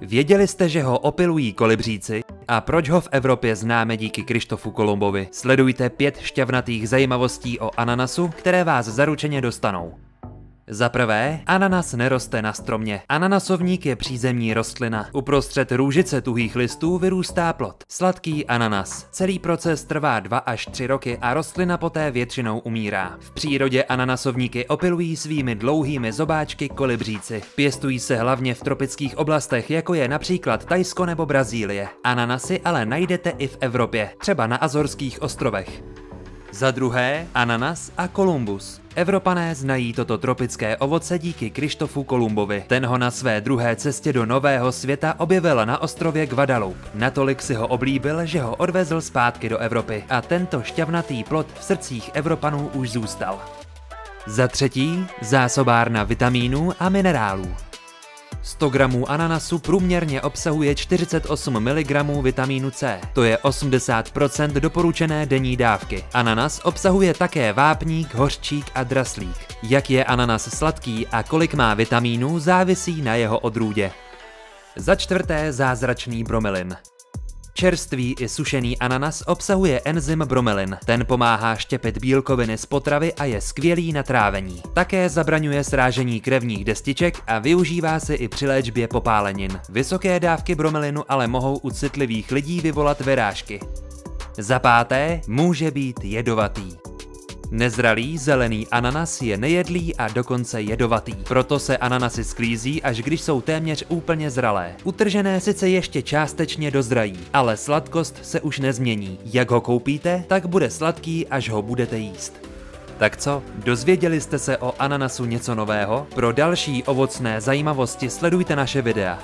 Věděli jste, že ho opilují kolibříci? A proč ho v Evropě známe díky Krištofu Kolumbovi? Sledujte pět šťavnatých zajímavostí o ananasu, které vás zaručeně dostanou. Za prvé, ananas neroste na stromě. Ananasovník je přízemní rostlina. Uprostřed růžice tuhých listů vyrůstá plod. Sladký ananas. Celý proces trvá 2 až 3 roky a rostlina poté většinou umírá. V přírodě ananasovníky opilují svými dlouhými zobáčky kolibříci. Pěstují se hlavně v tropických oblastech, jako je například Tajsko nebo Brazílie. Ananasy ale najdete i v Evropě, třeba na Azorských ostrovech. Za druhé, ananas a Kolumbus. Evropané znají toto tropické ovoce díky Krištofu Kolumbovi. Ten ho na své druhé cestě do Nového světa objevil na ostrově Guadeloupe. Natolik si ho oblíbil, že ho odvezl zpátky do Evropy a tento šťavnatý plod v srdcích Evropanů už zůstal. Za třetí, zásobárna vitamínů a minerálů. 100 gramů ananasu průměrně obsahuje 48 mg vitamínu C. To je 80% doporučené denní dávky. Ananas obsahuje také vápník, hořčík a draslík. Jak je ananas sladký a kolik má vitamínů, závisí na jeho odrůdě. Za čtvrté zázračný bromelin. Čerstvý i sušený ananas obsahuje enzym bromelin. Ten pomáhá štěpit bílkoviny z potravy a je skvělý na trávení. Také zabraňuje srážení krevních destiček a využívá se i při léčbě popálenin. Vysoké dávky bromelinu ale mohou u citlivých lidí vyvolat vyrážky. Za páté, může být jedovatý. Nezralý zelený ananas je nejedlý a dokonce jedovatý. Proto se ananasy sklízí, až když jsou téměř úplně zralé. Utržené sice ještě částečně dozrají, ale sladkost se už nezmění. Jak ho koupíte, tak bude sladký, až ho budete jíst. Tak co, dozvěděli jste se o ananasu něco nového? Pro další ovocné zajímavosti sledujte naše videa.